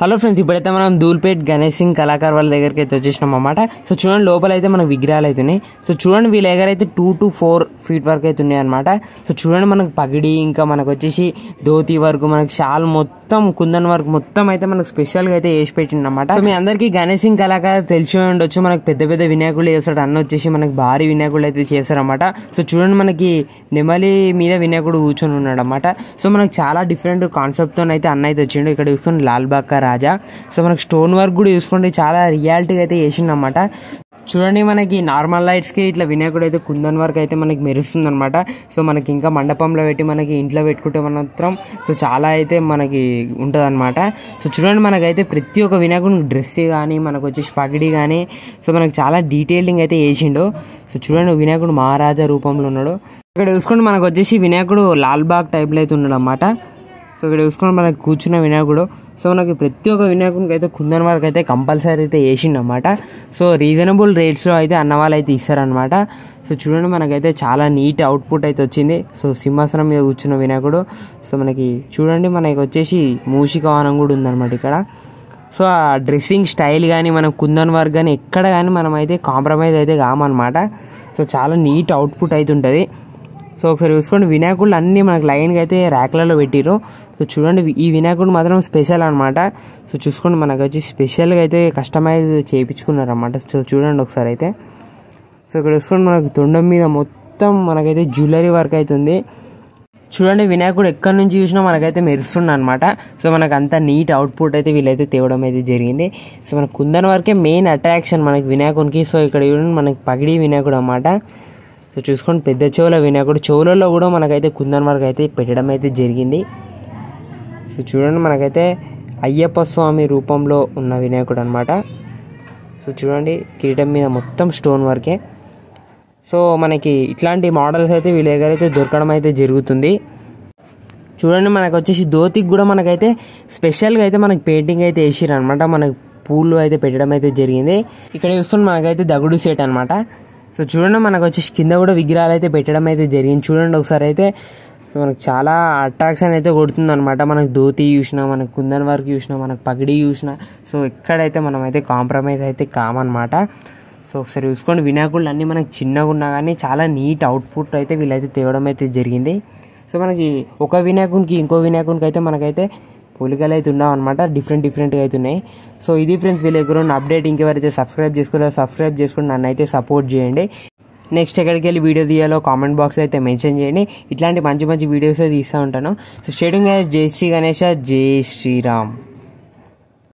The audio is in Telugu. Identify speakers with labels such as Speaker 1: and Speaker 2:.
Speaker 1: హలో ఫ్రెండ్స్ ఇప్పుడైతే మనం ధూల్పేట్ గణేష్ సింగ్ కళాకార్ వాళ్ళ దగ్గరికి అయితే వచ్చేసినాం అన్నమాట. సో చూడండి లోపల అయితే మనకు విగ్రహాలు అవుతున్నాయి సో చూడండి వీళ్ళ దగ్గర అయితే టూ టు ఫోర్ ఫీట్ వరకు అయితే ఉన్నాయి అనమాట సో చూడండి మనకు పగిడి ఇంకా మనకు వచ్చేసి ధోతి వరకు మనకి షాల్ మొత్తం కుందన్ వరకు మొత్తం అయితే మనకు స్పెషల్గా అయితే వేసి పెట్టిందన్నమాట సో మీ అందరికీ గణేష్ సింగ్ కళాకార్ తెలిసి ఉండొచ్చు. మనకు పెద్ద పెద్ద వినాయకులు చేస్తాడు. అన్న వచ్చేసి మనకి భారీ వినాయకుడు అయితే చేస్తారన్నమాట సో చూడండి మనకి నెమలి మీద వినాయకుడు కూర్చొని ఉన్నాడు అనమాట సో మనకు చాలా డిఫరెంట్ కాన్సెప్ట్తో అయితే అన్న అయితే వచ్చిండు. ఇక్కడ చూస్తున్న లాల్ బాక్క రాజా. సో మనకు స్టోన్ వర్క్ కూడా చూసుకుంటే చాలా రియాలిటీగా అయితే చేసిండనమాట చూడండి మనకి నార్మల్ లైట్స్కి ఇట్లా వినాయకుడు అయితే కుందన్ వర్క్ అయితే మనకి మెరుస్తుంది అనమాట సో మనకి ఇంకా మండపంలో పెట్టి మనకి ఇంట్లో పెట్టుకుంటే మాత్రం సో చాలా అయితే మనకి ఉంటుంది అనమాట సో చూడండి మనకైతే ప్రతి ఒక్క వినాయకుడికి డ్రెస్ కానీ మనకు వచ్చేసి పగిడి కానీ సో మనకి చాలా డీటెయిలింగ్ అయితే వేసిండు సో చూడండి వినాయకుడు మహారాజా రూపంలో ఉన్నాడు. ఇక్కడ చూసుకుంటే మనకు వచ్చేసి వినాయకుడు లాల్బాగ్ టైప్లో అయితే ఉన్నాడు అనమాట సో ఇక్కడ చూసుకుని మనకి కూర్చున్న వినాయకుడు సో మనకి ప్రతి ఒక్క వినాయకునికి అయితే కుందన్ వరకు అయితే కంపల్సరీ అయితే వేసిండనమాట సో రీజనబుల్ రేట్స్లో అయితే అన్నవాళ్ళు అయితే ఇస్తారనమాట సో చూడండి మనకైతే చాలా నీట్ అవుట్పుట్ అయితే వచ్చింది. సో సింహాసనం మీద కూర్చున్న వినాయకుడు. సో మనకి చూడండి మనకి వచ్చేసి మూషిక వాహనం కూడా ఉందన్నమాట ఇక్కడ. సో ఆ డ్రెస్సింగ్ స్టైల్ కానీ మనం కుందన్ వర్క్ కానీ ఎక్కడ కానీ మనం అయితే కాంప్రమైజ్ అయితే కామన్నమాట. సో చాలా నీట్ అవుట్పుట్ అయితే ఉంటుంది. సో ఒకసారి చూసుకోండి. వినాయకుడు అన్నీ మనకు లైన్గా అయితే ర్యాక్లలో పెట్టిరు సో చూడండి ఈ వినాయకుడు మాత్రం స్పెషల్ అనమాట సో చూసుకోండి మనకు వచ్చి స్పెషల్గా అయితే కస్టమైజ్ చేయించుకున్నారు అనమాట సో చూడండి ఒకసారి అయితే. సో ఇక్కడ చూసుకోండి మనకు తొండం మీద మొత్తం మనకైతే జ్యువెలరీ వర్క్ అవుతుంది చూడండి వినాయకుడు ఎక్కడి నుంచి చూసినా మనకైతే మెరుస్తుండ అనమాట సో మనకు అంత నీట్ అవుట్పుట్ అయితే వీళ్ళైతే తేవడం అయితే జరిగింది. సో మన కుందన్ వరకే మెయిన్ అట్రాక్షన్ మనకి వినాయకునికి. సో ఇక్కడ చూడండి మనకి పగిడి వినాయకుడు అనమాట సో చూసుకోండి పెద్ద చెవుల వినాయకుడు. చెవులలో కూడా మనకైతే కుందన్ వరకు అయితే పెట్టడం అయితే జరిగింది. సో చూడండి మనకైతే అయ్యప్ప స్వామి రూపంలో ఉన్న వినాయకుడు అనమాట సో చూడండి కిరీటం మీద మొత్తం స్టోన్ వర్కే. సో మనకి ఇట్లాంటి మోడల్స్ అయితే వీళ్ళ దగ్గర అయితే దొరకడం అయితే జరుగుతుంది. చూడండి మనకు వచ్చేసి ధోతికి కూడా మనకైతే స్పెషల్గా అయితే మనకి పెయింటింగ్ అయితే వేసిరు అనమాట మనకి పూలు అయితే పెట్టడం అయితే జరిగింది. ఇక్కడ చూస్తున్న మనకైతే దగుడు సెట్ అనమాట సో చూడండి మనకు వచ్చేసి కింద కూడా విగ్రహాలు అయితే పెట్టడం అయితే జరిగింది. చూడండి ఒకసారి అయితే సో మనకు చాలా అట్రాక్షన్ అయితే కొడుతుంది అనమాట మనకు ధోతి చూసినా మనకు కుందన్ వర్క్ చూసినా మనకు పగిడి చూసినా. సో ఎక్కడైతే మనం అయితే కాంప్రమైజ్ అయితే కామన్నమాట. సో ఒకసారి చూసుకోండి వినాయకుళ్ళు అన్నీ మనకి చిన్నగా ఉన్నా కానీ చాలా నీట్ అవుట్పుట్ అయితే వీళ్ళైతే తేవడం అయితే జరిగింది. సో మనకి ఒక వినాయకునికి ఇంకో వినాయకునికి అయితే మనకైతే పోలికలు అయితే ఉండవు అనమాట డిఫరెంట్ డిఫరెంట్గా అయితే ఉన్నాయి. సో ఇది ఫ్రెండ్స్ వీళ్ళ దగ్గర ఉన్న అప్డేట్ ఇంకెవరైతే సబ్స్క్రైబ్ చేసుకోలేదో సబ్స్క్రైబ్ చేసుకుని నన్ను అయితే సపోర్ట్ చేయండి. నెక్స్ట్ ఎక్కడికి వెళ్ళి వీడియో తీయాలో కామెంట్ బాక్స్ అయితే మెన్షన్ చేయండి. ఇట్లాంటి మంచి మంచి వీడియోస్ తీస్తూ ఉంటాను. సో స్టేటింగ్ జై శ్రీ గణేష జై శ్రీరామ్.